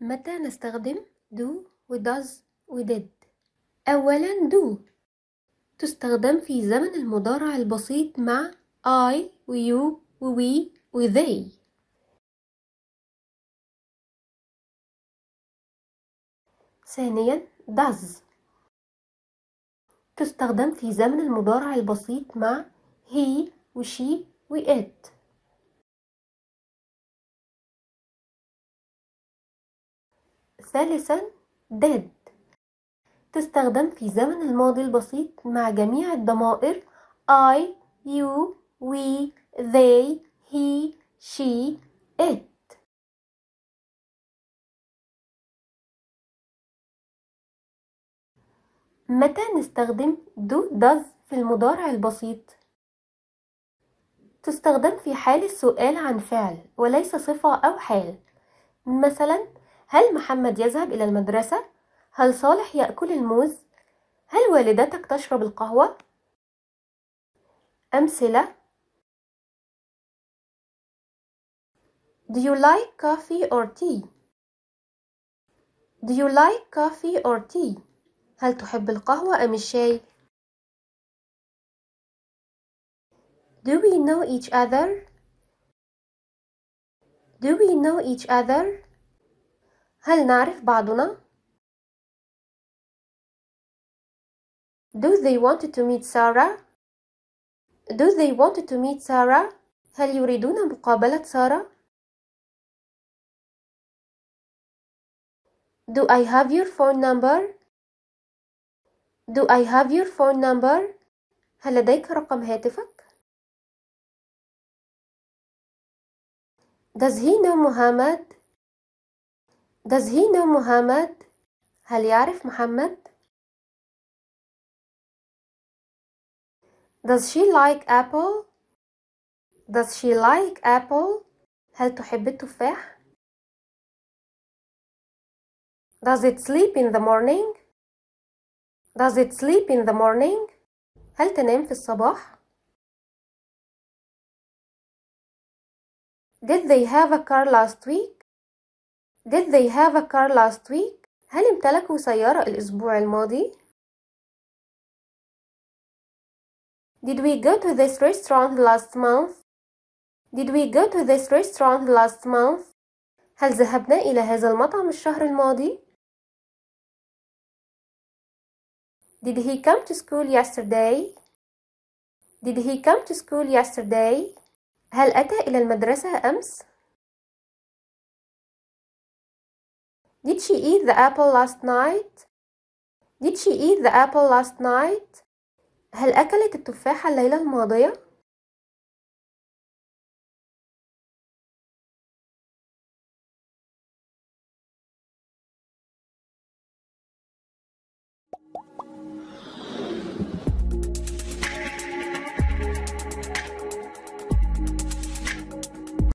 متى نستخدم do و does و did أولا do تستخدم في زمن المضارع البسيط مع I و you و we و they. ثانيا does. تستخدم في زمن المضارع البسيط مع he و she و it. ثالثا did تستخدم في زمن الماضي البسيط مع جميع الضمائر I, you, we, they, he, she, it. متى نستخدم do does في المضارع البسيط؟ تستخدم في حال السؤال عن فعل وليس صفة أو حال. مثلا هل محمد يذهب إلى المدرسة؟ هل صالح يأكل الموز؟ هل والدتك تشرب القهوة؟ أمثلة Do you like coffee or tea? Do you like coffee or tea? هل تحب القهوة أم الشاي؟ Do we know each other? Do we know each other? هل نعرف بعضنا؟ Do they want to meet Sarah? Do they want to meet Sarah? هل يريدون مقابلة سارة؟ Do I have your phone number? Do I have your phone number? هل لديك رقم هاتفك؟ Does he know Muhammad? Does he know Muhammad? هل يعرف محمد؟ Does she like apple? Does she like apple? هل تحب التفاح؟ Does it sleep in the morning? Does it sleep in the morning? هل تنام في الصباح؟ Did they have a car last week? Did they have a car last week? هل امتلكوا سيارة الأسبوع الماضي؟ Did we go to this restaurant last month? Did we go to this restaurant last month? هل ذهبنا إلى هذا المطعم الشهر الماضي؟ Did he come to school yesterday? Did he come to school yesterday? هل أتى إلى المدرسة أمس؟ Did she eat the apple last night? Did she eat the apple last night? هل أكلت التفاحة الليلة الماضية؟